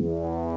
What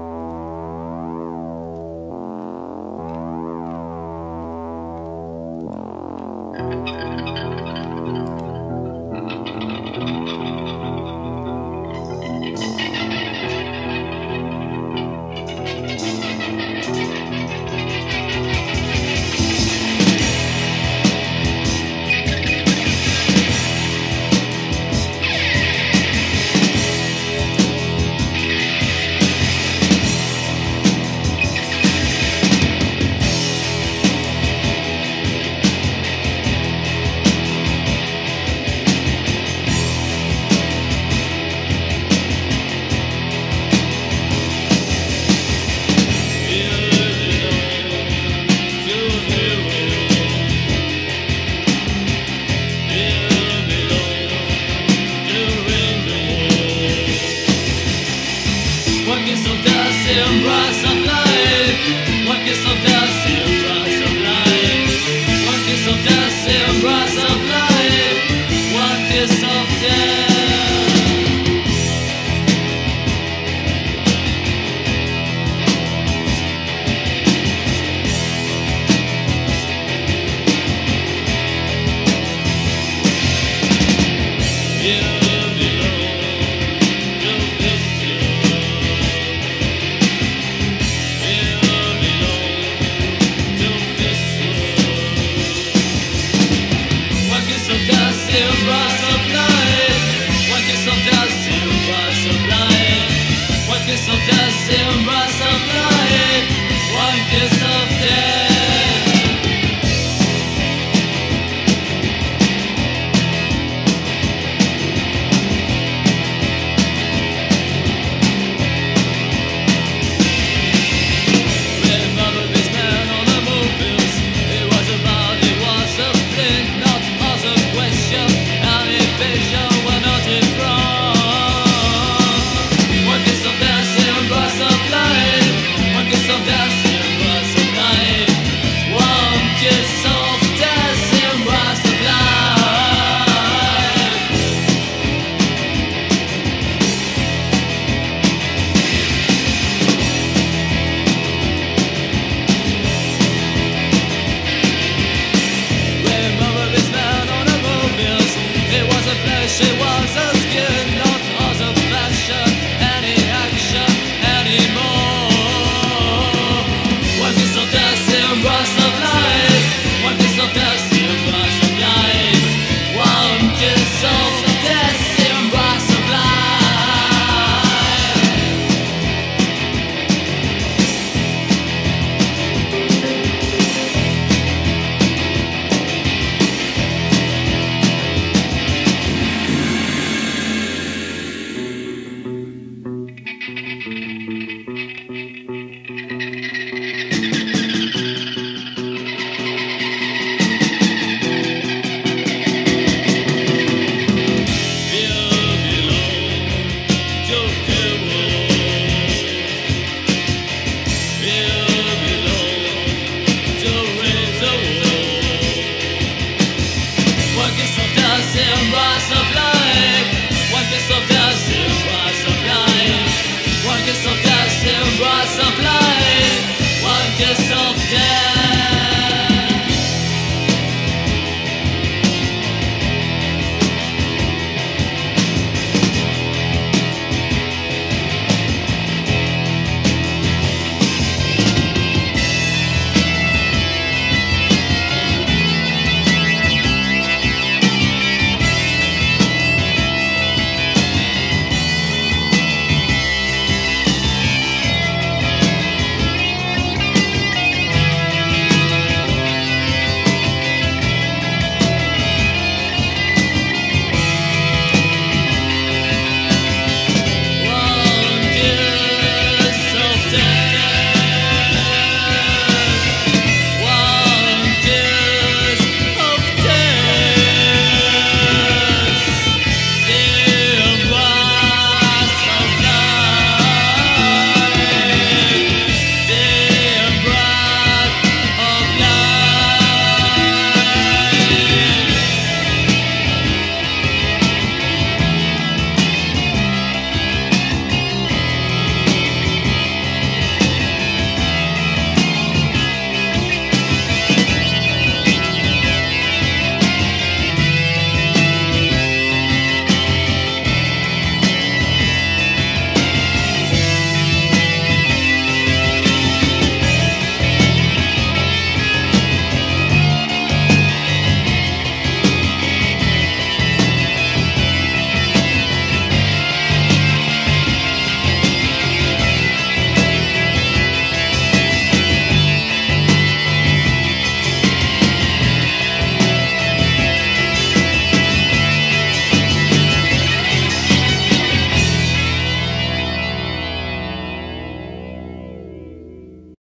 This doesn't rise